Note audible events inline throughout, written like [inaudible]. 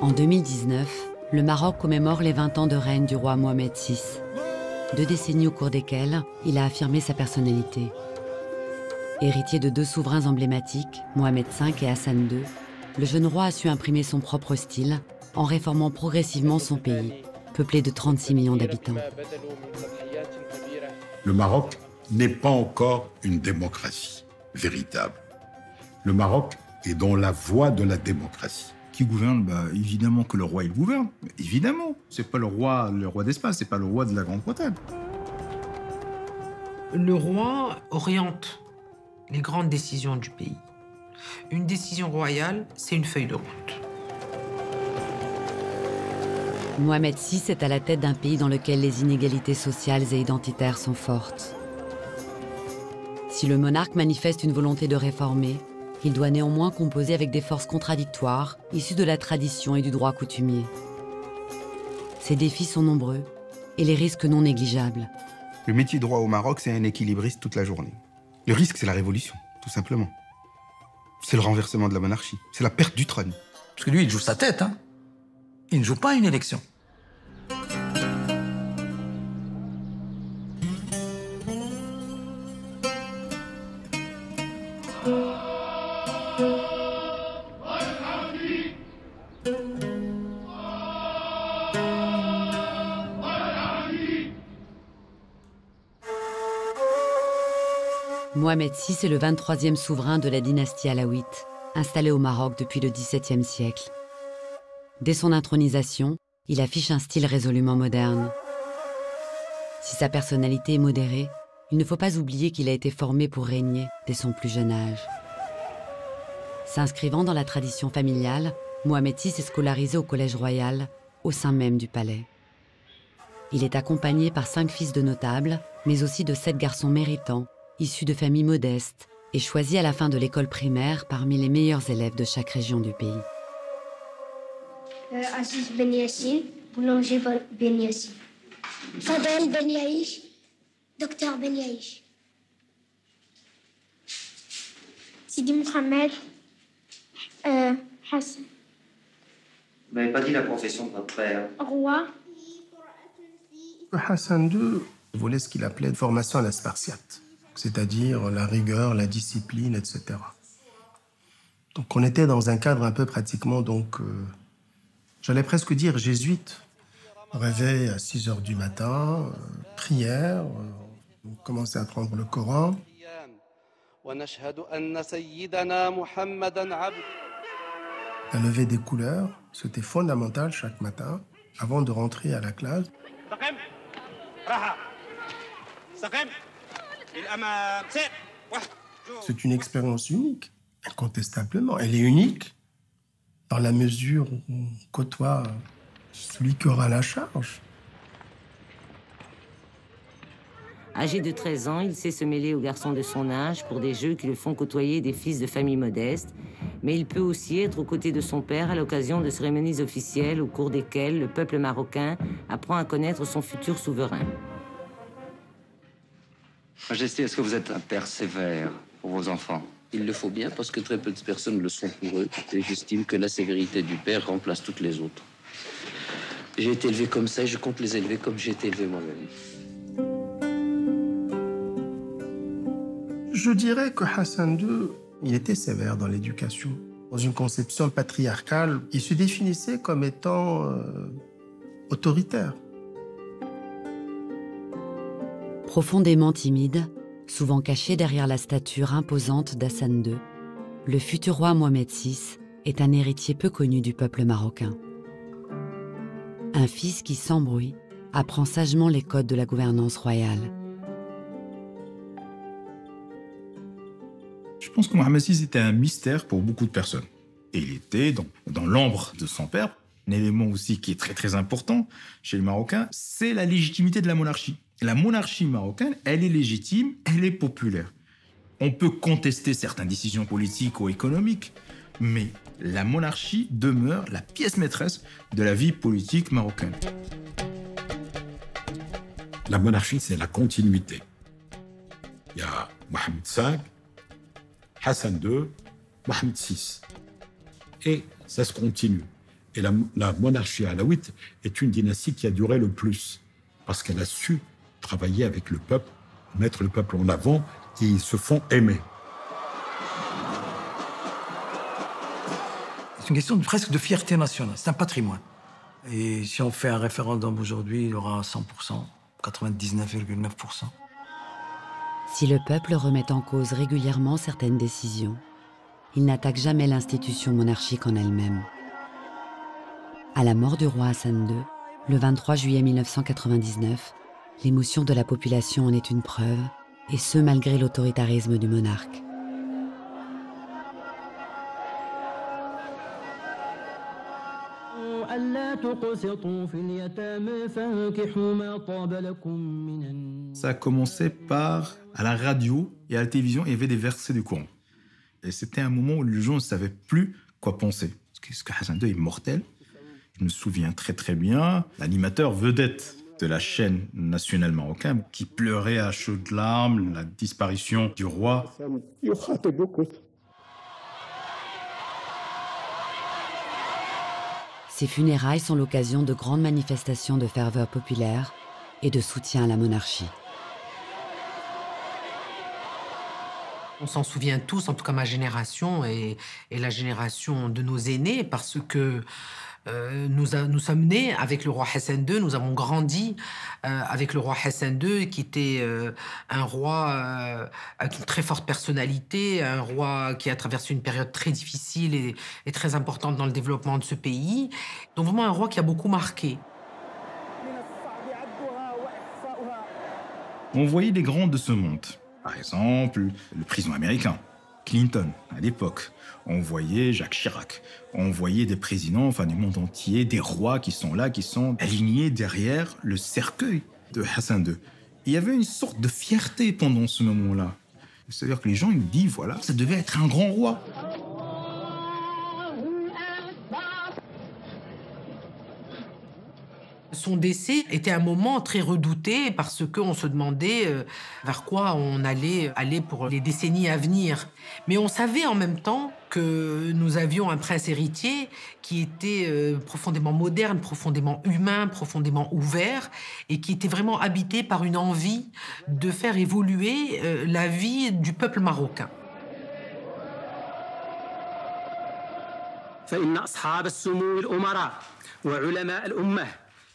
En 2019, le Maroc commémore les 20 ans de règne du roi Mohamed VI. Deux décennies au cours desquelles il a affirmé sa personnalité. Héritier de deux souverains emblématiques, Mohamed V et Hassan II, le jeune roi a su imprimer son propre style en réformant progressivement son pays, peuplé de 36 millions d'habitants. Le Maroc n'est pas encore une démocratie véritable. Le Maroc est dans la voie de la démocratie. Qui gouverne bah, Évidemment que le roi, il gouverne. Évidemment. C'est pas le roi, le roi d'Espagne, c'est pas le roi de la Grande-Bretagne. Le roi oriente les grandes décisions du pays. Une décision royale, c'est une feuille de route. Mohamed VI est à la tête d'un pays dans lequel les inégalités sociales et identitaires sont fortes. Si le monarque manifeste une volonté de réformer, il doit néanmoins composer avec des forces contradictoires, issues de la tradition et du droit coutumier. Ces défis sont nombreux et les risques non négligeables. Le métier de roi au Maroc, c'est un équilibriste toute la journée. Le risque, c'est la révolution, tout simplement. C'est le renversement de la monarchie, c'est la perte du trône. Parce que lui, il joue sa tête, hein. Il ne joue pas une élection. Mohamed VI est le 23e souverain de la dynastie alaouite, installé au Maroc depuis le XVIIe siècle. Dès son intronisation, il affiche un style résolument moderne. Si sa personnalité est modérée, il ne faut pas oublier qu'il a été formé pour régner dès son plus jeune âge. S'inscrivant dans la tradition familiale, Mohamed VI est scolarisé au Collège royal, au sein même du palais. Il est accompagné par cinq fils de notables, mais aussi de sept garçons méritants, issus de familles modestes, et choisi à la fin de l'école primaire parmi les meilleurs élèves de chaque région du pays. Euh, Aziz Ben Yassine, boulanger Ben Yassine. Fadel Ben Yaïch, docteur Ben Yaïch. Sidi Mohamed euh, Hassan. Vous n'avez pas dit la profession de votre père. Roi. Hassan II voulait ce qu'il appelait une formation à la spartiate, c'est-à-dire la rigueur, la discipline, etc. Donc on était dans un cadre un peu pratiquement, donc, euh, j'allais presque dire jésuite. Réveil à 6 heures du matin, euh, prière, euh, on commençait à prendre le Coran. La levée des couleurs, c'était fondamental chaque matin avant de rentrer à la classe. C'est une expérience unique, incontestablement. Elle est unique dans la mesure où on côtoie celui qui aura la charge. Âgé de 13 ans, il sait se mêler aux garçons de son âge pour des jeux qui le font côtoyer des fils de familles modestes, mais il peut aussi être aux côtés de son père à l'occasion de cérémonies officielles au cours desquelles le peuple marocain apprend à connaître son futur souverain. Majesté, est-ce que vous êtes un père sévère pour vos enfants? Il le faut bien parce que très peu de personnes le sont pour eux et j'estime que la sévérité du père remplace toutes les autres. J'ai été élevé comme ça et je compte les élever comme j'ai été élevé moi-même. Je dirais que Hassan II, il était sévère dans l'éducation. Dans une conception patriarcale, il se définissait comme étant euh, autoritaire. Profondément timide, souvent caché derrière la stature imposante d'Hassan II, le futur roi Mohamed VI est un héritier peu connu du peuple marocain. Un fils qui, sans bruit, apprend sagement les codes de la gouvernance royale. Je pense que Mohamed VI était un mystère pour beaucoup de personnes. Et il était dans, dans l'ombre de son père. Un élément aussi qui est très très important chez les Marocains, c'est la légitimité de la monarchie. La monarchie marocaine, elle est légitime, elle est populaire. On peut contester certaines décisions politiques ou économiques, mais la monarchie demeure la pièce maîtresse de la vie politique marocaine. La monarchie, c'est la continuité. Il y a Mohamed V, Hassan II, Mohamed VI. Et ça se continue. Et la, la monarchie alaouite est une dynastie qui a duré le plus, parce qu'elle a su travailler avec le peuple, mettre le peuple en avant, et ils se font aimer. C'est une question de- presque de fierté nationale. C'est un patrimoine. Et si on fait un référendum aujourd'hui, il y aura 100%, 99,9%. Si le peuple remet en cause régulièrement certaines décisions, il n'attaque jamais l'institution monarchique en elle-même. À la mort du roi Hassan II, le 23 juillet 1999, L'émotion de la population en est une preuve, et ce malgré l'autoritarisme du monarque. Ça a commencé par, à la radio et à la télévision, il y avait des versets du Coran. Et c'était un moment où les gens ne savaient plus quoi penser. Parce que Hassan II est mortel. Je me souviens très très bien, l'animateur vedette de la chaîne nationale marocaine qui pleurait à chaudes larmes la disparition du roi. Ces funérailles sont l'occasion de grandes manifestations de ferveur populaire et de soutien à la monarchie. On s'en souvient tous, en tout cas ma génération et, et la génération de nos aînés, parce que euh, nous, nous sommes nés avec le roi Hassan II, nous avons grandi euh, avec le roi Hassan II, qui était euh, un roi avec une très forte personnalité, un roi qui a traversé une période très difficile et, et très importante dans le développement de ce pays. Donc vraiment un roi qui a beaucoup marqué. On voyait les grands de ce monde. Par exemple, le président américain, Clinton, à l'époque. On voyait Jacques Chirac. On voyait des présidents, enfin du monde entier, des rois qui sont là, qui sont alignés derrière le cercueil de Hassan II. Il y avait une sorte de fierté pendant ce moment-là. C'est-à-dire que les gens, ils disent, voilà, ça devait être un grand roi. Son décès était un moment très redouté parce qu'on se demandait euh, vers quoi on allait aller pour les décennies à venir. Mais on savait en même temps que nous avions un prince héritier qui était euh, profondément moderne, profondément humain, profondément ouvert et qui était vraiment habité par une envie de faire évoluer euh, la vie du peuple marocain. فإن أصحاب السمو الأمراء وعلماء الأمة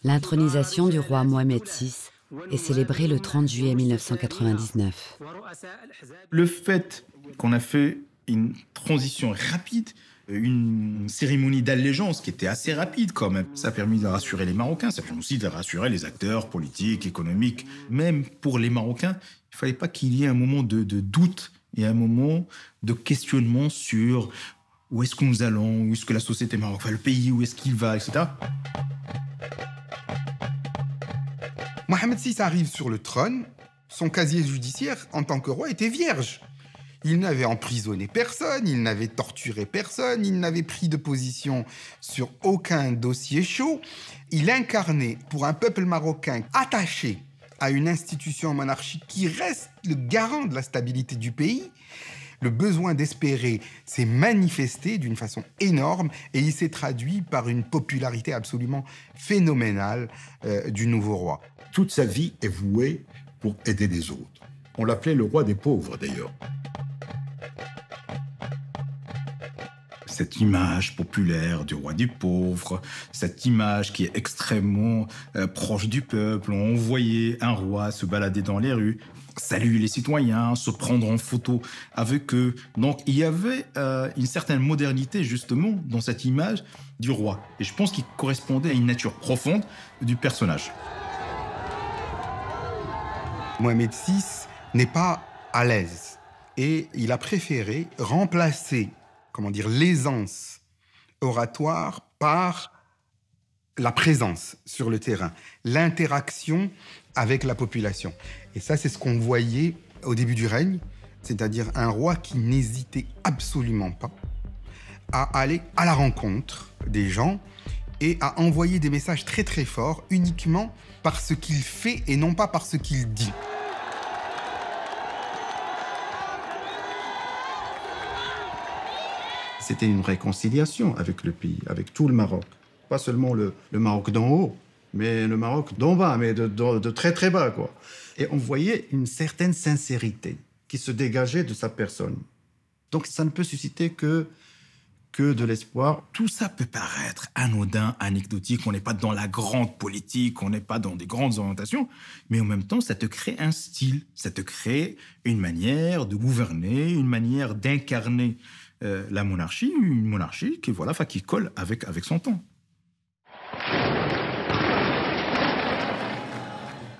L'intronisation du roi Mohamed VI est célébrée le 30 juillet 1999. Le fait qu'on a fait une transition rapide, une cérémonie d'allégeance qui était assez rapide quand même, ça a permis de rassurer les Marocains, ça a permis aussi de rassurer les acteurs politiques, économiques. Même pour les Marocains, il fallait pas qu'il y ait un moment de doute et un moment de questionnement sur où est-ce que nous allons, où est-ce que la société marocaine, le pays, où est-ce qu'il va, etc. Mohamed VI arrive sur le trône, son casier judiciaire en tant que roi était vierge. Il n'avait emprisonné personne, il n'avait torturé personne, il n'avait pris de position sur aucun dossier chaud. Il incarnait pour un peuple marocain attaché à une institution monarchique qui reste le garant de la stabilité du pays. Le besoin d'espérer s'est manifesté d'une façon énorme et il s'est traduit par une popularité absolument phénoménale euh, du nouveau roi. Toute sa vie est vouée pour aider les autres. On l'appelait le roi des pauvres d'ailleurs. cette image populaire du roi du pauvre, cette image qui est extrêmement euh, proche du peuple. On voyait un roi se balader dans les rues, saluer les citoyens, se prendre en photo avec eux. Donc il y avait euh, une certaine modernité justement dans cette image du roi. Et je pense qu'il correspondait à une nature profonde du personnage. Mohamed VI n'est pas à l'aise et il a préféré remplacer comment dire, l'aisance oratoire par la présence sur le terrain, l'interaction avec la population. Et ça, c'est ce qu'on voyait au début du règne, c'est-à-dire un roi qui n'hésitait absolument pas à aller à la rencontre des gens et à envoyer des messages très très forts uniquement par ce qu'il fait et non pas par ce qu'il dit. c'était une réconciliation avec le pays, avec tout le Maroc. Pas seulement le, Maroc d'en haut, mais le Maroc d'en bas, mais de, très très bas, quoi. Et on voyait une certaine sincérité qui se dégageait de sa personne. Donc ça ne peut susciter que, que de l'espoir. Tout ça peut paraître anodin, anecdotique, on n'est pas dans la grande politique, on n'est pas dans des grandes orientations, mais en même temps, ça te crée un style, ça te crée une manière de gouverner, une manière d'incarner euh, la monarchie, une monarchie qui, voilà, qui colle avec, avec son temps.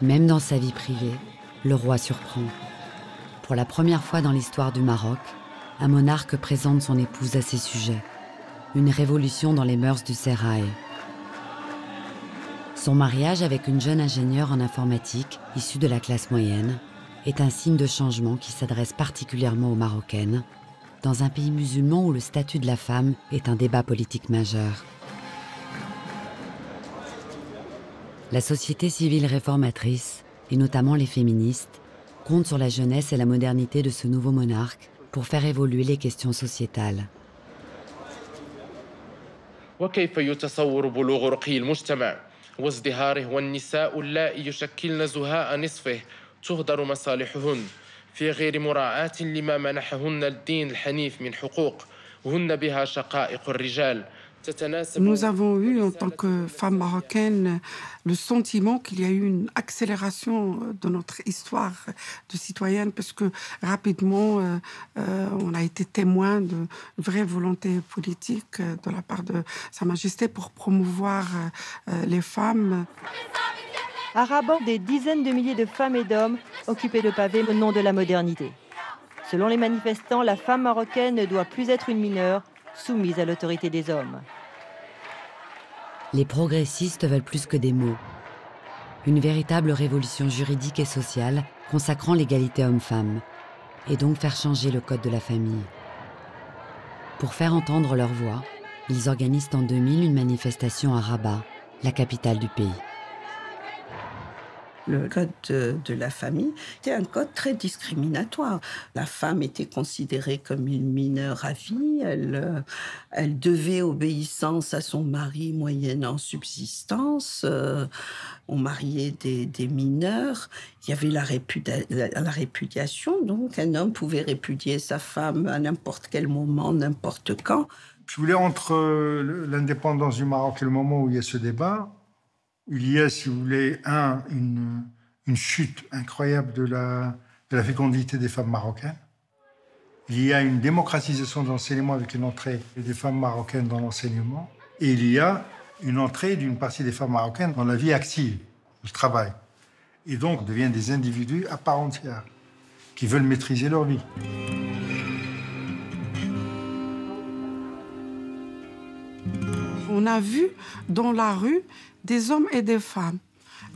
Même dans sa vie privée, le roi surprend. Pour la première fois dans l'histoire du Maroc, un monarque présente son épouse à ses sujets. Une révolution dans les mœurs du sérail. Son mariage avec une jeune ingénieure en informatique, issue de la classe moyenne, est un signe de changement qui s'adresse particulièrement aux Marocaines, dans un pays musulman où le statut de la femme est un débat politique majeur. La société civile réformatrice, et notamment les féministes, compte sur la jeunesse et la modernité de ce nouveau monarque pour faire évoluer les questions sociétales. وكيف يتصور بلوغ رقي المجتمع وازدهاره والنساء اللائي يشكلن زهاء نصفه تهدر مصالحهن في غير مراعاة لما منحهن الدين الحنيف من حقوق هن بها شقائق الرجال تتناسب Nous avons eu, en tant que femmes marocaines, le sentiment qu'il y a eu une accélération de notre histoire de citoyenne, parce que rapidement, euh, euh, on a été témoin de vraie volonté politique euh, de la part de Sa Majesté pour promouvoir euh, euh, les femmes. À Rabat, des dizaines de milliers de femmes et d'hommes occupaient le pavé au nom de la modernité. Selon les manifestants, la femme marocaine ne doit plus être une mineure soumise à l'autorité des hommes. Les progressistes veulent plus que des mots. Une véritable révolution juridique et sociale consacrant l'égalité homme-femme, et donc faire changer le code de la famille. Pour faire entendre leur voix, ils organisent en 2000 une manifestation à Rabat, la capitale du pays. Le code de, la famille était un code très discriminatoire. La femme était considérée comme une mineure à vie. Elle, euh, elle devait obéissance à son mari moyennant subsistance. Euh, on mariait des, des mineurs. Il y avait la, la, répudiation. Donc, un homme pouvait répudier sa femme à n'importe quel moment, n'importe quand. Vous voulez, entre euh, l'indépendance du Maroc et le moment où il y a ce débat, il y a, si vous voulez, un, une, chute incroyable de la, de la fécondité des femmes marocaines. Il y a une démocratisation de l'enseignement avec une entrée des femmes marocaines dans l'enseignement. Et il y a une entrée d'une partie des femmes marocaines dans la vie active, le travail. Et donc deviennent des individus à part entière, qui veulent maîtriser leur vie. On a vu dans la rue des hommes et des femmes,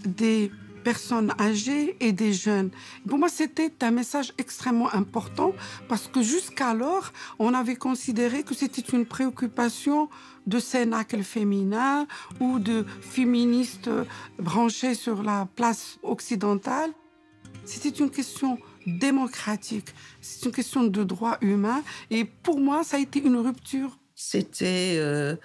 des personnes âgées et des jeunes. Pour moi, c'était un message extrêmement important parce que jusqu'alors, on avait considéré que c'était une préoccupation de cénacle féminin ou de féministes branchés sur la place occidentale. C'était une question démocratique, c'est une question de droits humains et pour moi, ça a été une rupture. C'était euh,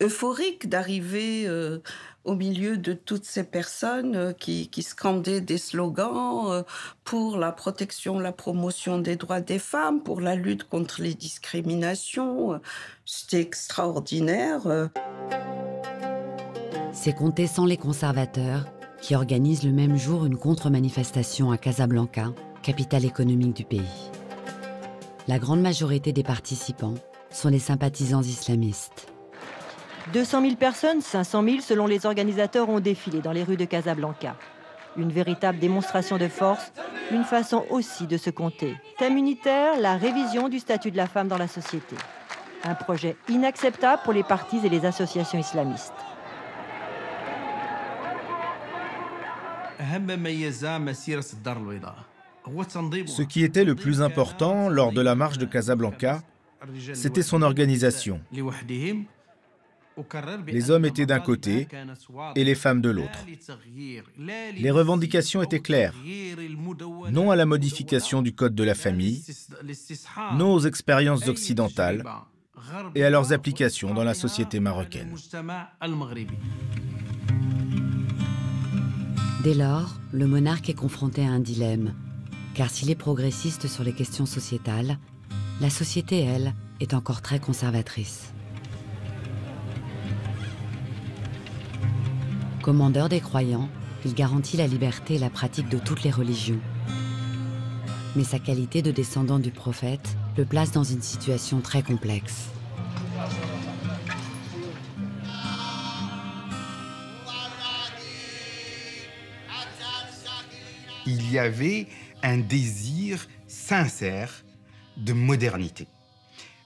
euphorique d'arriver euh, au milieu de toutes ces personnes euh, qui, scandaient des slogans euh, pour la protection, la promotion des droits des femmes, pour la lutte contre les discriminations. C'était extraordinaire. C'est compté sans les conservateurs qui organisent le même jour une contre-manifestation à Casablanca, capitale économique du pays. La grande majorité des participants sont des sympathisants islamistes. 200 000 personnes, 500 000 selon les organisateurs, ont défilé dans les rues de Casablanca. Une véritable démonstration de force, une façon aussi de se compter. Thème unitaire, la révision du statut de la femme dans la société. Un projet inacceptable pour les partis et les associations islamistes. Ce qui était le plus important lors de la marche de Casablanca, c'était son organisation. Les hommes étaient d'un côté et les femmes de l'autre. Les revendications étaient claires. Non à la modification du code de la famille, non aux expériences occidentales, et à leurs applications dans la société marocaine. Dès lors, le monarque est confronté à un dilemme, car s'il est progressiste sur les questions sociétales, la société, elle, est encore très conservatrice. Commandeur des croyants, il garantit la liberté et la pratique de toutes les religions. Mais sa qualité de descendant du prophète le place dans une situation très complexe. Il y avait un désir sincère de modernité.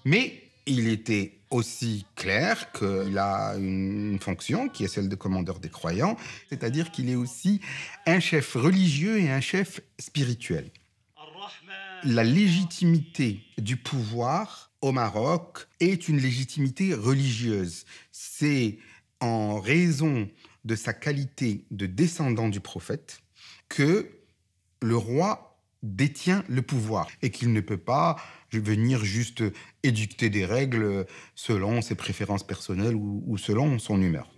Mais il était aussi clair qu'il a une fonction qui est celle de commandeur des croyants, c'est-à-dire qu'il est aussi un chef religieux et un chef spirituel. La légitimité du pouvoir au Maroc est une légitimité religieuse. C'est en raison de sa qualité de descendant du prophète que le roi détient le pouvoir et qu'il ne peut pas venir juste édicter des règles selon ses préférences personnelles ou, selon son humeur.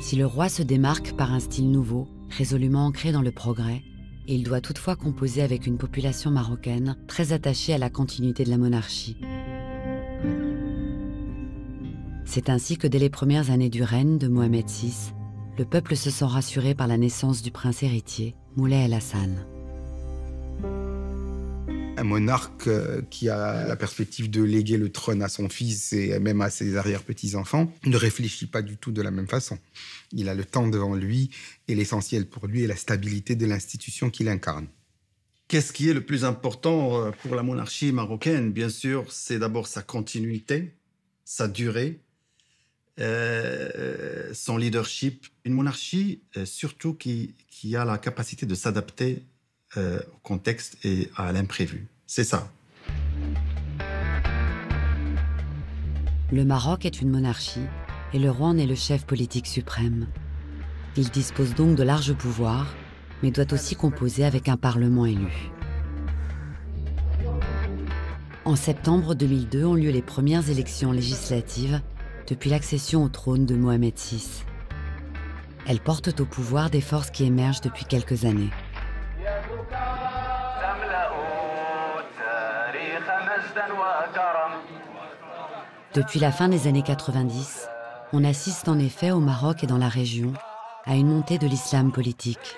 Si le roi se démarque par un style nouveau, résolument ancré dans le progrès, il doit toutefois composer avec une population marocaine très attachée à la continuité de la monarchie. C'est ainsi que dès les premières années du règne de Mohamed VI, le peuple se sent rassuré par la naissance du prince héritier, Moulay el-Hassan. Un monarque euh, qui a la perspective de léguer le trône à son fils et même à ses arrière-petits-enfants ne réfléchit pas du tout de la même façon. Il a le temps devant lui et l'essentiel pour lui est la stabilité de l'institution qu'il incarne. Qu'est-ce qui est le plus important euh, pour la monarchie marocaine? Bien sûr, c'est d'abord sa continuité, sa durée, euh, son leadership. Une monarchie, surtout qui, qui, a la capacité de s'adapter au contexte et à l'imprévu. C'est ça. Le Maroc est une monarchie et le roi en est le chef politique suprême. Il dispose donc de larges pouvoirs, mais doit aussi composer avec un parlement élu. En septembre 2002 ont lieu les premières élections législatives depuis l'accession au trône de Mohamed VI. Elles portent au pouvoir des forces qui émergent depuis quelques années. Depuis la fin des années 90, on assiste en effet au Maroc et dans la région à une montée de l'islam politique.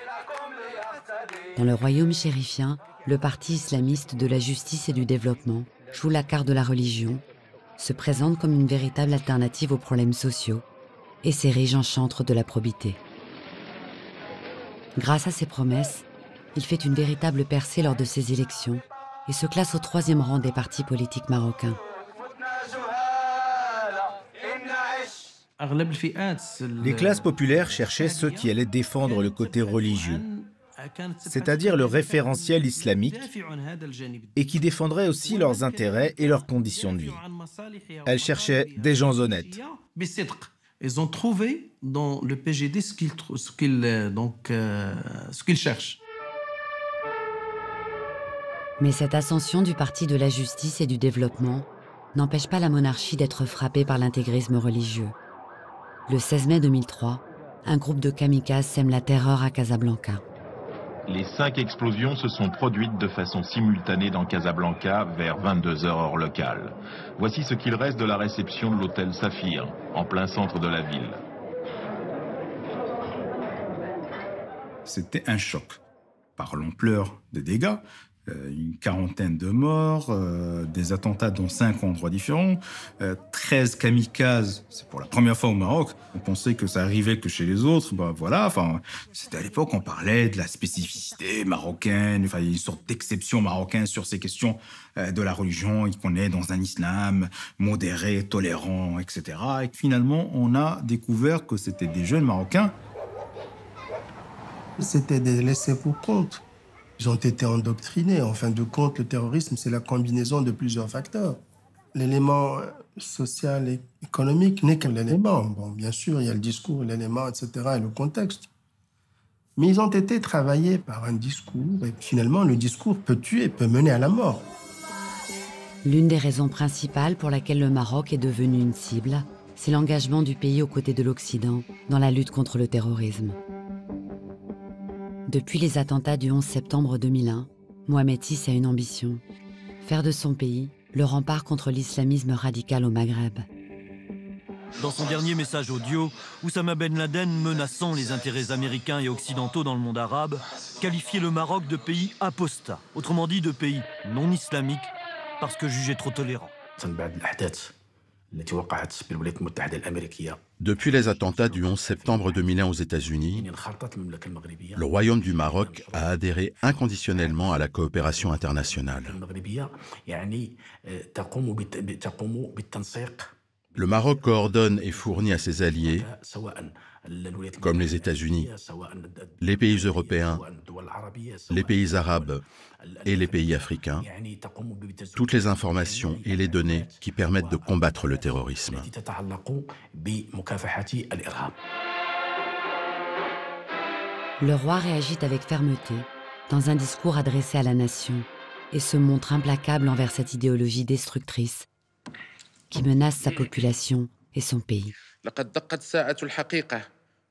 Dans le royaume chérifien, le parti islamiste de la justice et du développement joue la carte de la religion, se présente comme une véritable alternative aux problèmes sociaux et s'érige en chantre de la probité. Grâce à ses promesses, il fait une véritable percée lors de ces élections et se classe au troisième rang des partis politiques marocains. Les classes populaires cherchaient ceux qui allaient défendre le côté religieux, c'est-à-dire le référentiel islamique, et qui défendraient aussi leurs intérêts et leurs conditions de vie. Elles cherchaient des gens honnêtes. Ils ont trouvé dans le PGD ce qu'ils euh, euh, qu'ils cherchent. Mais cette ascension du Parti de la justice et du développement n'empêche pas la monarchie d'être frappée par l'intégrisme religieux. Le 16 mai 2003, un groupe de kamikazes sème la terreur à Casablanca. Les cinq explosions se sont produites de façon simultanée dans Casablanca vers 22h heure locale. Voici ce qu'il reste de la réception de l'hôtel Saphir, en plein centre de la ville. C'était un choc par l'ampleur des dégâts, une quarantaine de morts, euh, des attentats dans cinq endroits différents, 13 euh, kamikazes, c'est pour la première fois au Maroc. On pensait que ça arrivait que chez les autres, bah voilà, enfin, c'était à l'époque, on parlait de la spécificité marocaine, enfin, il y a une sorte d'exception marocaine sur ces questions de la religion, qu'on est dans un islam modéré, tolérant, etc. Et finalement, on a découvert que c'était des jeunes Marocains. C'était des laissés pour compte ils ont été endoctrinés. En fin de compte, le terrorisme, c'est la combinaison de plusieurs facteurs. L'élément social et économique n'est qu'un élément. Bon, bien sûr, il y a le discours, l'élément, etc., et le contexte. Mais ils ont été travaillés par un discours, et finalement, le discours peut tuer, peut mener à la mort. L'une des raisons principales pour laquelle le Maroc est devenu une cible, c'est l'engagement du pays aux côtés de l'Occident dans la lutte contre le terrorisme. Depuis les attentats du 11 septembre 2001, Mohamed VI a une ambition, faire de son pays le rempart contre l'islamisme radical au Maghreb. Dans son dernier message audio, Oussama Ben Laden, menaçant les intérêts américains et occidentaux dans le monde arabe, qualifiait le Maroc de pays apostat, autrement dit de pays non islamique, parce que jugé trop tolérant. Depuis les attentats du 11 septembre 2001 aux États-Unis, le Royaume du Maroc a adhéré inconditionnellement à la coopération internationale. Le Maroc coordonne et fournit à ses alliés, comme les États-Unis, les pays européens, les pays arabes et les pays africains, toutes les informations et les données qui permettent de combattre le terrorisme. Le roi réagit avec fermeté dans un discours adressé à la nation et se montre implacable envers cette idéologie destructrice qui menace sa population et son pays.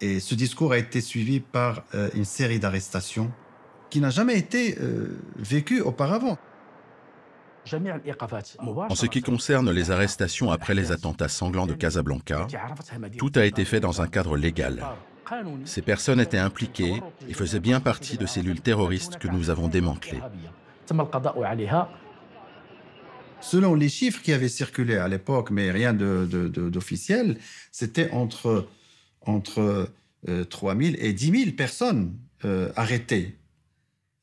et ce discours a été suivi par euh, une série d'arrestations qui n'a jamais été euh, vécue auparavant. En ce qui concerne les arrestations après les attentats sanglants de Casablanca, tout a été fait dans un cadre légal. Ces personnes étaient impliquées et faisaient bien partie de cellules terroristes que nous avons démantelées. Selon les chiffres qui avaient circulé à l'époque, mais rien d'officiel, c'était entre entre 3 000 et 10 000 personnes euh, arrêtées.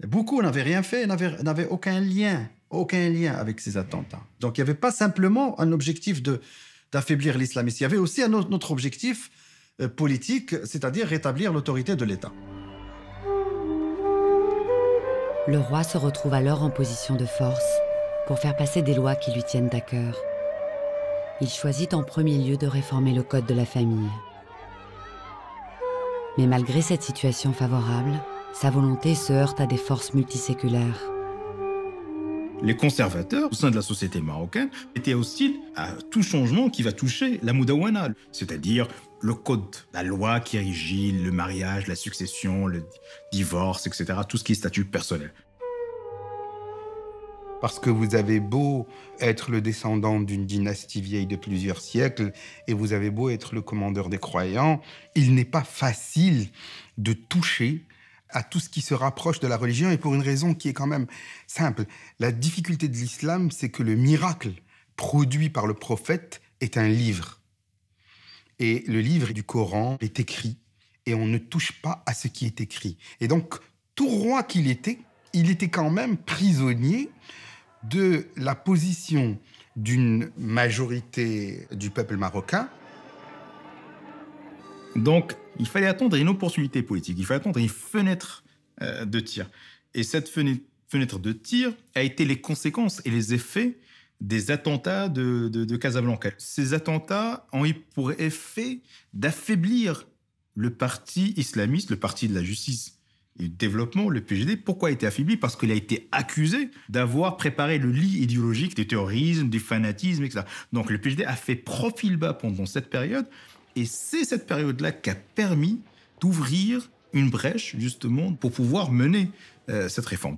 Beaucoup n'avaient rien fait, n'avaient aucun lien, aucun lien avec ces attentats. Donc il n'y avait pas simplement un objectif d'affaiblir l'islamisme, il y avait aussi un autre objectif euh, politique, c'est-à-dire rétablir l'autorité de l'État. Le roi se retrouve alors en position de force pour faire passer des lois qui lui tiennent à cœur. Il choisit en premier lieu de réformer le code de la famille. Mais malgré cette situation favorable, sa volonté se heurte à des forces multiséculaires. Les conservateurs au sein de la société marocaine étaient hostiles à tout changement qui va toucher la moudawana, c'est-à-dire le code, la loi qui régit le mariage, la succession, le divorce, etc., tout ce qui est statut personnel. Parce que vous avez beau être le descendant d'une dynastie vieille de plusieurs siècles et vous avez beau être le commandeur des croyants, il n'est pas facile de toucher à tout ce qui se rapproche de la religion et pour une raison qui est quand même simple. La difficulté de l'islam, c'est que le miracle produit par le prophète est un livre. Et le livre du Coran est écrit et on ne touche pas à ce qui est écrit. Et donc, tout roi qu'il était, il était quand même prisonnier de la position d'une majorité du peuple marocain. Donc, il fallait attendre une opportunité politique, il fallait attendre une fenêtre euh, de tir. Et cette fenêtre de tir a été les conséquences et les effets des attentats de, de Casablanca. Ces attentats ont eu pour effet d'affaiblir le parti islamiste, le parti de la justice et développement, le PGD, pourquoi a été affaibli? Parce qu'il a été accusé d'avoir préparé le lit idéologique du terrorisme, du fanatisme, etc. Donc le PGD a fait profil bas pendant cette période, et c'est cette période-là qui a permis d'ouvrir une brèche, justement, pour pouvoir mener euh, cette réforme.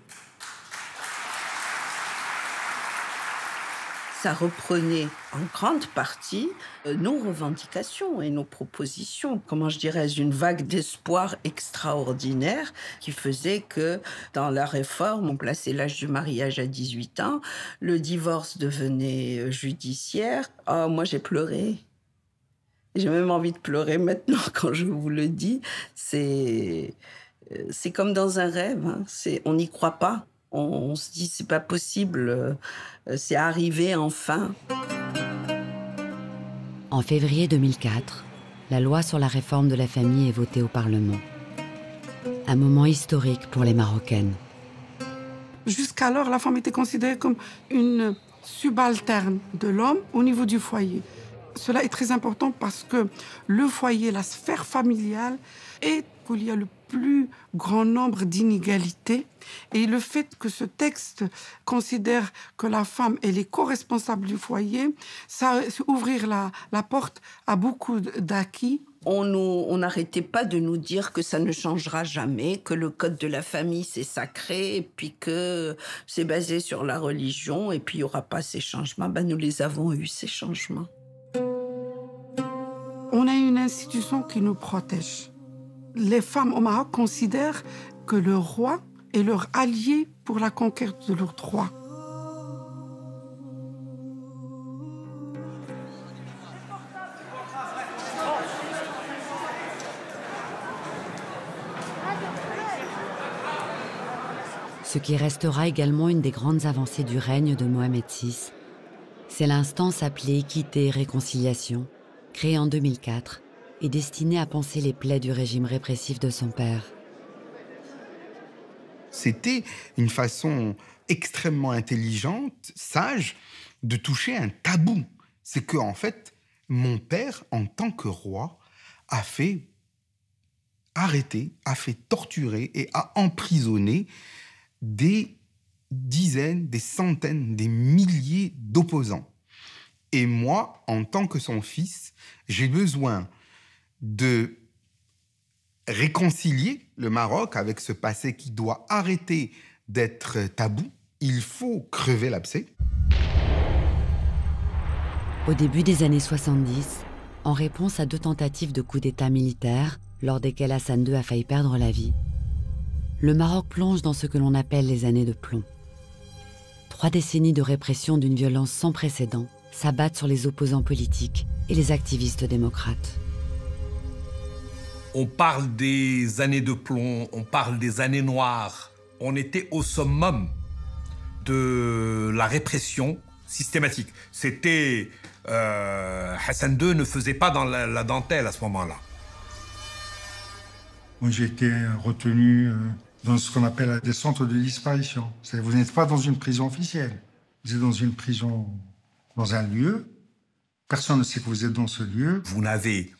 ça reprenait en grande partie euh, nos revendications et nos propositions. Comment je dirais, une vague d'espoir extraordinaire qui faisait que dans la réforme, on plaçait l'âge du mariage à 18 ans, le divorce devenait euh, judiciaire. Oh, moi j'ai pleuré. J'ai même envie de pleurer maintenant [laughs] quand je vous le dis. C'est euh, comme dans un rêve. Hein. On n'y croit pas. On, on se dit c'est pas possible. euh, C'est arrivé enfin. En février 2004, la loi sur la réforme de la famille est votée au Parlement. Un moment historique pour les Marocaines. Jusqu'alors, la femme était considérée comme une subalterne de l'homme au niveau du foyer. Cela est très important parce que le foyer, la sphère familiale, est où il y a le plus grand nombre d'inégalités. Et le fait que ce texte considère que la femme elle est co-responsable du foyer, ça ouvrir la, la porte à beaucoup d'acquis on n'arrêtait pas de nous dire que ça ne changera jamais, que le code de la famille c'est sacré, et puis que c'est basé sur la religion, et puis il n'y aura pas ces changements. Ben, nous les avons eus, ces changements. On a une institution qui nous protège. Les femmes au Maroc considèrent que le roi est leur allié pour la conquête de leurs droits. Ce qui restera également une des grandes avancées du règne de Mohamed VI, c'est l'instance appelée Équité et Réconciliation, créée en 2004 et destinée à panser les plaies du régime répressif de son père. C'était une façon extrêmement intelligente, sage, de toucher un tabou. C'est que, en fait, mon père, en tant que roi, a fait arrêter, a fait torturer et a emprisonné des dizaines, des centaines, des milliers d'opposants. Et moi, en tant que son fils, j'ai besoin de réconcilier le Maroc avec ce passé qui doit arrêter d'être tabou. Il faut crever l'abcès. Au début des années 70, en réponse à deux tentatives de coup d'État militaire, lors desquelles Hassan II a failli perdre la vie, le Maroc plonge dans ce que l'on appelle les années de plomb. Trois décennies de répression d'une violence sans précédent s'abattent sur les opposants politiques et les activistes démocrates. On parle des années de plomb, on parle des années noires. On était au summum de la répression systématique. C'était... euh, Hassan II ne faisait pas dans la, la dentelle à ce moment-là. Moi, j'ai été retenu euh, dans ce qu'on appelle des centres de disparition. C'est-à-dire, vous n'êtes pas dans une prison officielle. Vous êtes dans une prison, dans un lieu. Personne ne sait que vous êtes dans ce lieu. Vous n'avez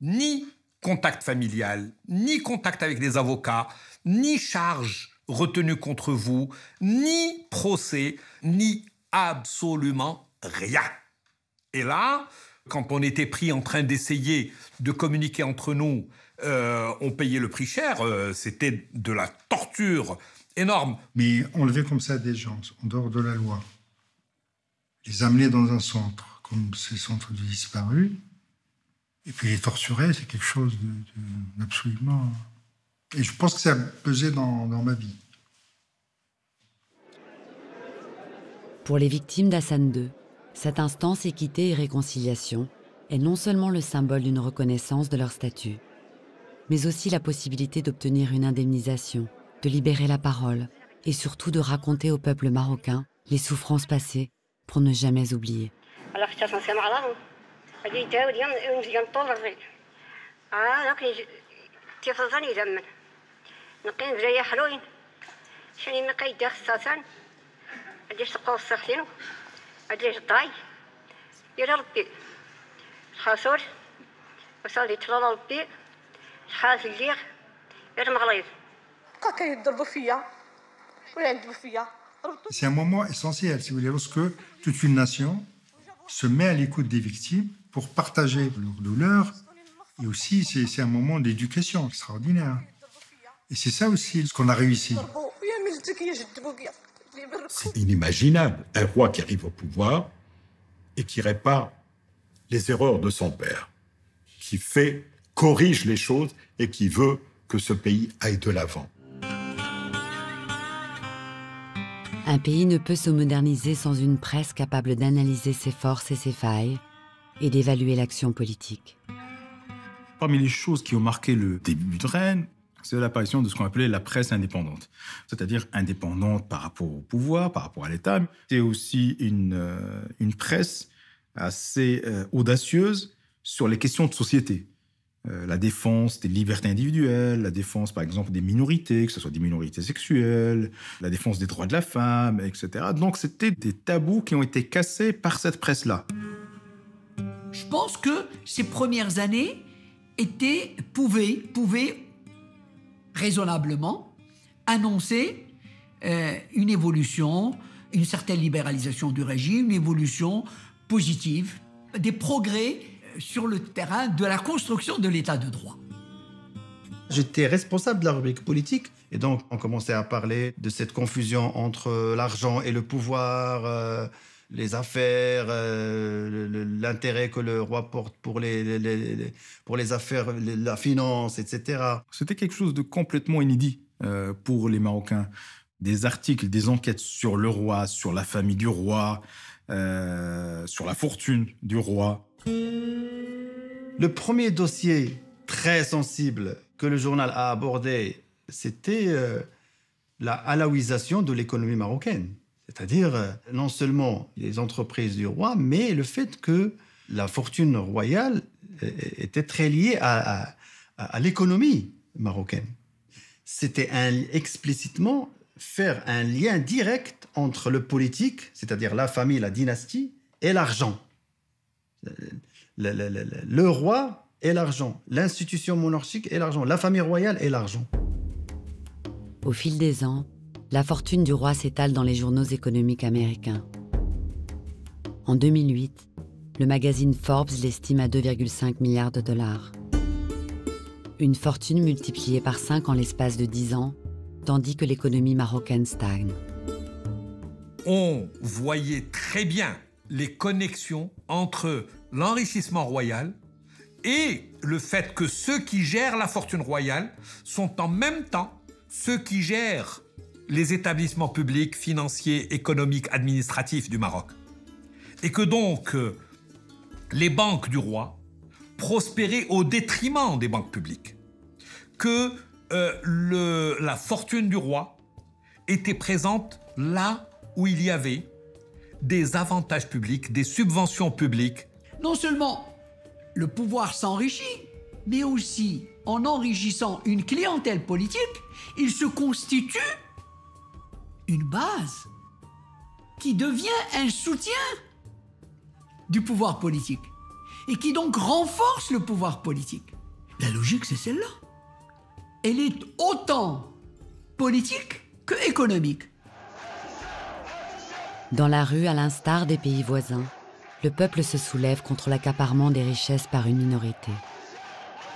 ni contact familial, ni contact avec des avocats, ni charge retenue contre vous, ni procès, ni absolument rien. Et là, quand on était pris en train d'essayer de communiquer entre nous, euh, on payait le prix cher, euh, c'était de la torture énorme. Mais enlever comme ça des gens, en dehors de la loi, les amener dans un centre, comme ces centres de disparus, et puis les torturer, c'est quelque chose d'absolument... Et je pense que ça a pesé dans, dans ma vie. Pour les victimes d'Hassan II, cette instance équité et réconciliation est non seulement le symbole d'une reconnaissance de leur statut, mais aussi la possibilité d'obtenir une indemnisation, de libérer la parole et surtout de raconter au peuple marocain les souffrances passées pour ne jamais oublier. على اختي تنسمع علىهم غادي يداود يمزيان طول الريق اه نقي تفضل يزمن نقي بجاية حلوين شني ما كيدا خصاصا غادي يسقوا السخين غادي يطاي يا ربي الخاسور وصل يتلالا ربي شحال في الليل غير مغليظ بقى كيضربوا فيا ولا يندبوا فيا C'est un moment essentiel, si vous voulez, lorsque toute une nation se met à l'écoute des victimes pour partager leur douleur. Et aussi, c'est un moment d'éducation extraordinaire. Et c'est ça aussi ce qu'on a réussi. C'est inimaginable, un roi qui arrive au pouvoir et qui répare les erreurs de son père, qui fait, corrige les choses et qui veut que ce pays aille de l'avant. Un pays ne peut se moderniser sans une presse capable d'analyser ses forces et ses failles, et d'évaluer l'action politique. Parmi les choses qui ont marqué le début de Rennes, c'est l'apparition de ce qu'on appelait la presse indépendante, c'est-à-dire indépendante par rapport au pouvoir, par rapport à l'État. C'est aussi une, euh, une presse assez euh, audacieuse sur les questions de société. Euh, la défense des libertés individuelles, la défense par exemple des minorités, que ce soit des minorités sexuelles, la défense des droits de la femme, etc. Donc c'était des tabous qui ont été cassés par cette presse-là. Je pense que ces premières années étaient, pouvaient, pouvaient raisonnablement annoncer euh, une évolution, une certaine libéralisation du régime, une évolution positive, des progrès sur le terrain de la construction de l'état de droit. J'étais responsable de la rubrique politique et donc on commençait à parler de cette confusion entre l'argent et le pouvoir, euh, les affaires, l'intérêt que le roi porte pour les, pour les affaires, la finance, etc. C'était quelque chose de complètement inédit euh, pour les Marocains. Des articles, des enquêtes sur le roi, sur la famille du roi, euh, sur la fortune du roi. Le premier dossier très sensible que le journal a abordé, c'était euh, la halawisation de l'économie marocaine. C'est-à-dire euh, non seulement les entreprises du roi, mais le fait que la fortune royale euh, était très liée à, l'économie marocaine. C'était explicitement faire un lien direct entre le politique, c'est-à-dire la famille, la dynastie, et l'argent. Le, roi et l'argent, l'institution monarchique et l'argent, la famille royale et l'argent. Au fil des ans, la fortune du roi s'étale dans les journaux économiques américains. En 2008, le magazine Forbes l'estime à 2,5 milliards de dollars. Une fortune multipliée par 5 en l'espace de 10 ans, tandis que l'économie marocaine stagne. On voyait très bien les connexions entre l'enrichissement royal et le fait que ceux qui gèrent la fortune royale sont en même temps ceux qui gèrent les établissements publics, financiers, économiques, administratifs du Maroc. Et que donc euh, les banques du roi prospéraient au détriment des banques publiques. Que euh, la fortune du roi était présente là où il y avait des avantages publics, des subventions publiques. Non seulement le pouvoir s'enrichit, mais aussi en enrichissant une clientèle politique, il se constitue une base qui devient un soutien du pouvoir politique et qui donc renforce le pouvoir politique. La logique, c'est celle-là. Elle est autant politique que économique. Dans la rue, à l'instar des pays voisins, le peuple se soulève contre l'accaparement des richesses par une minorité.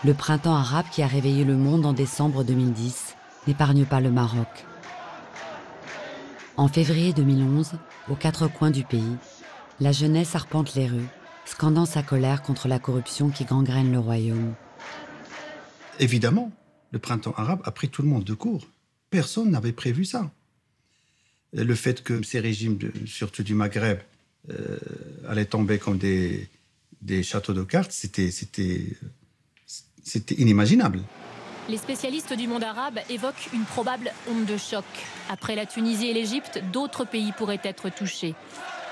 Le printemps arabe qui a réveillé le monde en décembre 2010 n'épargne pas le Maroc. En février 2011, aux quatre coins du pays, la jeunesse arpente les rues, scandant sa colère contre la corruption qui gangrène le royaume. Évidemment, le printemps arabe a pris tout le monde de court. Personne n'avait prévu ça. Le fait que ces régimes, surtout du Maghreb, euh, allaient tomber comme des, des châteaux de cartes, c'était inimaginable. Les spécialistes du monde arabe évoquent une probable onde de choc. Après la Tunisie et l'Égypte, d'autres pays pourraient être touchés.